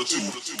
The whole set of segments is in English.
What you wanna do?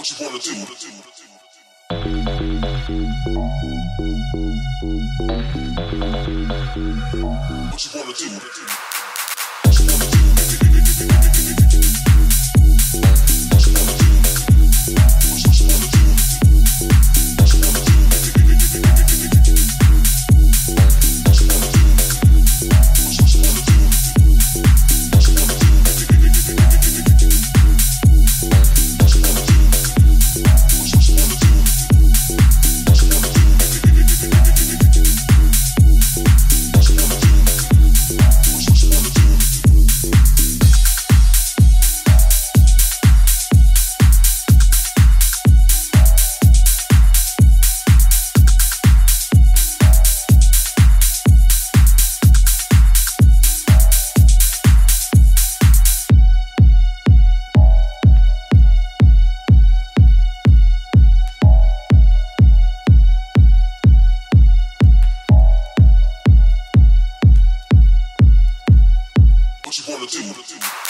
What you wanna do? What you wanna do? What you wanna do? What you wanna do?